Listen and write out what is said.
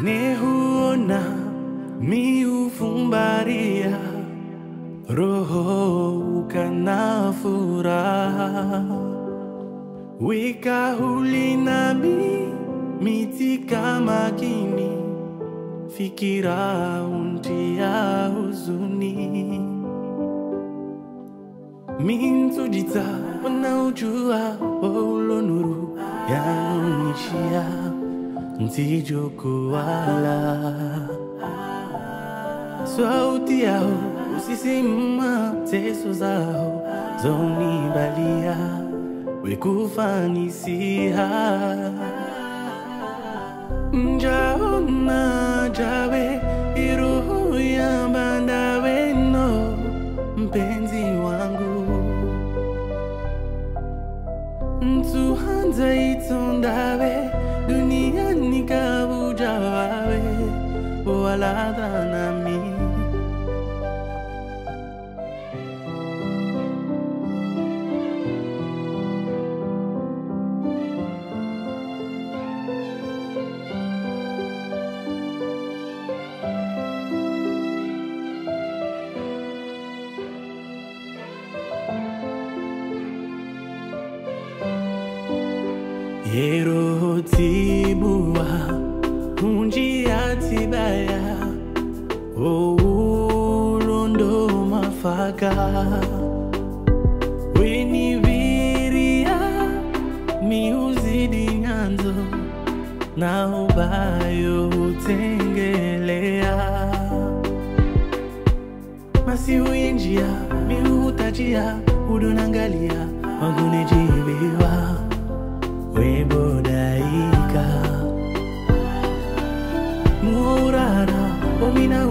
nehuona miufumbaria roho ukana furaha. Weka hulinami mitika makini fikira untia huzuni. Mintujita wanaujua oulo nuru nisijokuwala sauti yao usisimma teso zao zaunibalia wekufanisiha njaona jawe iruhu ya banda weno mpenzi wangu. Ntuhanza itondawe me. Yerotibuá, um dia mafaka weniviria miuzidi nyanzo na ubayo utengelea masi uinjia miutajia udunangalia magunejibiwa webodaika muorara omina